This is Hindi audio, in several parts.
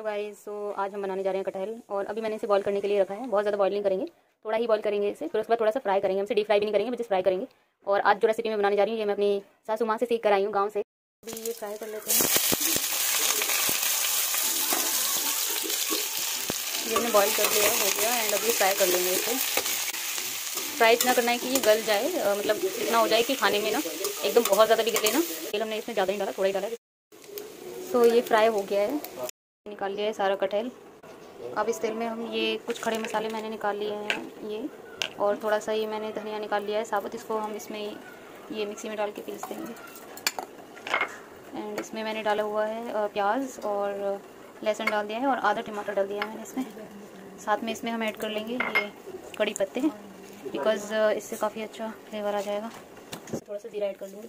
हेलो गाइस सो आज हम बनाने जा रहे हैं कटहल, और अभी मैंने इसे बॉईल करने के लिए रखा है। बहुत ज़्यादा नहीं करेंगे, थोड़ा ही बॉईल करेंगे इसे, फिर उसके बाद थोड़ा सा फ्राई करेंगे। हमसे डीप फ्राई भी नहीं करेंगे बस फ्राई करेंगे। और आज जो रेसिपी मैं बनाने जा रही हूँ, ये मैं अपनी सासू माँ से सीख कर आई हूँ गाँव से। अभी ये फ्राई कर लेते हैं। ये हमने बॉईल कर लिया, हो गया एंड अभी फ्राई कर लेंगे इसे। फ्राई इतना करना है कि ये गल जाए मतलब इतना हो जाए कि खाने में ना, एकदम बहुत ज़्यादा भी गले ना। तेल हमने इसमें ज़्यादा ही डाला, थोड़ा ही डाला। तो ये फ्राई हो गया है। निकाल लिया है सारा कटहल। अब इस तेल में हम ये कुछ खड़े मसाले मैंने निकाल लिए हैं, ये। और थोड़ा सा ये मैंने धनिया निकाल लिया है, साबुत। इसको हम इसमें ये मिक्सी में डाल के पीस देंगे। एंड इसमें मैंने डाला हुआ है प्याज और लहसुन डाल दिया है और आधा टमाटर डाल दिया है मैंने इसमें। साथ में इसमें हम ऐड कर लेंगे ये कड़ी पत्ते बिकॉज़ इससे काफ़ी अच्छा फ्लेवर आ जाएगा। थोड़ा सा ज़ीरा ऐड कर लूँगी।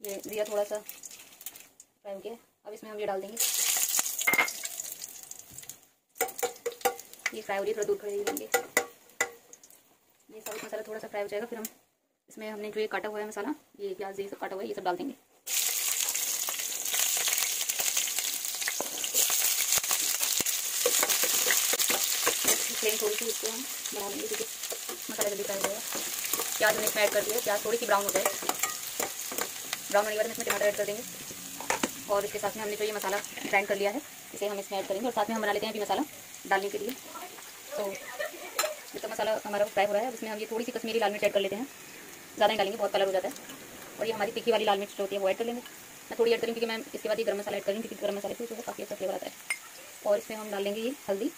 ये, ज़ीरा थोड़ा सा हो गया अब इसमें हम ये डाल देंगे। ये फ्राई हो रही है थोड़ा दूध खड़े देंगे ये सब मसाला थोड़ा सा फ्राई हो जाएगा, फिर हम इसमें हमने जो ये काटा हुआ है मसाला, ये प्याज, ये सब काटा हुआ है, ये सब डाल देंगे। थोड़ी सी इसको हम बढ़ा लेंगे क्योंकि मसाला जल्दी फ्राई हो जाएगा। प्याज हमने इसमें ऐड कर दिया, प्याज थोड़ी सी ब्राउन हो जाए। ब्राउन होने के बाद इसमें टमाटर ऐड कर देंगे। और इसके साथ में हमने जो ये मसाला ग्राइंड कर लिया है, इसे हम इसमें ऐड करेंगे और साथ में हम बना लेते हैं अभी मसाला डालने के लिए। तो इसका मसाला हमारा फ्राई हो रहा है, उसमें हम ये थोड़ी सी कश्मीरी लाल मिर्च ऐड कर लेते हैं। ज़्यादा नहीं डालेंगे, बहुत कलर हो जाता है। और ये हमारी तीखी वाली लाल मिर्च जो होती है, वो ऐड कर लेंगे। मैं थोड़ी ऐड करूँगी क्योंकि मैं इसके बाद ये गर्म मसाला ऐड करूँगी क्योंकि गर्म मसाले से जो है काफ़ी अच्छा फ्लेवर आता है। और इसमें हम डालेंगे ये हल्दी।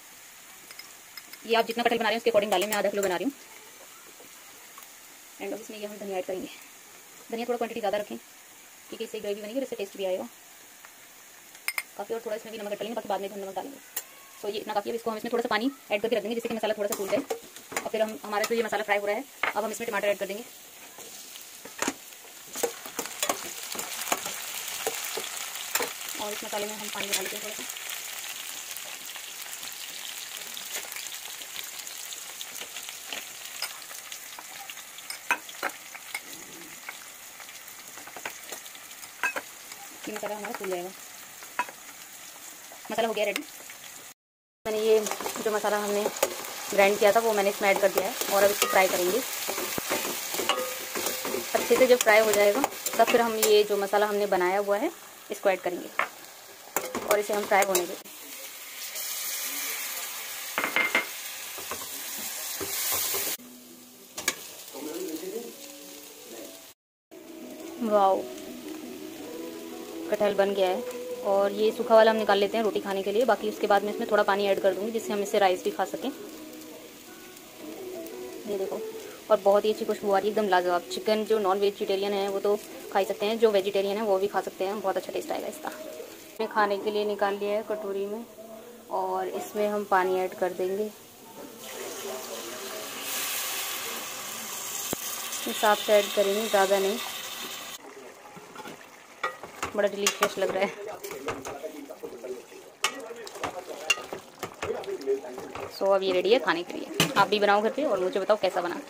ये आप जितना कटहल बना रहे हैं, उसके अकॉर्डिंग डालें, मैं आधा किलो बना रही हूँ। एंड अब इसमें ये हम धनिया ऐड करेंगे। धनिया थोड़ा क्वांटिटी ज़्यादा रखें, क्योंकि इससे ग्रेवी बनेगी और इससे टेस्ट भी आएगा। काफ़ी और थोड़ा इसमें भी नमक डालेंगे बाकी बाद में हम नमक डालेंगे। तो ये इतना काफ़ी है, इसको हम इसमें थोड़ा सा पानी ऐड करके रख देंगे, जिससे कि मसाला थोड़ा सा फूल जाए। और फिर हम, हमारा जो ये मसाला फ्राई हो रहा है, अब हम इसमें टमाटर ऐड कर देंगे। और इस मसाले में हम पानी डाल हैं थोड़ा सा। मसाला हमारा फूल जाएगा। मसाला हो गया रेडी जो मसाला हमने ग्राइंड किया था, वो मैंने इसमें ऐड कर दिया है और अब इसको फ्राई करेंगे। अच्छे से जब फ्राई हो जाएगा, तब फिर हम ये जो मसाला हमने बनाया हुआ है, इसको ऐड करेंगे और इसे हम फ्राई होने देंगे। वाओ कटहल बन गया है। और ये सूखा वाला हम निकाल लेते हैं रोटी खाने के लिए। बाकी उसके बाद में इसमें थोड़ा पानी ऐड कर दूँगी जिससे हम इससे राइस भी खा सकें। ये देखो, और बहुत ही अच्छी खुशबू आ रही है, एकदम लाजवाब। चिकन जो नॉन वेजिटेरियन है, वो तो खा सकते हैं। जो वेजिटेरियन है, वो भी खा सकते हैं। बहुत अच्छा टेस्ट आएगा इसका। मैं खाने के लिए निकाल लिया है कटोरी में, और इसमें हम पानी ऐड कर देंगे। हिसाब से ऐड करेंगे, ज़्यादा नहीं। बड़ा डिलीशियस लग रहा है। सो अब ये रेडी है, खाने के लिए। आप भी बनाओ घर पे और मुझे बताओ कैसा बना।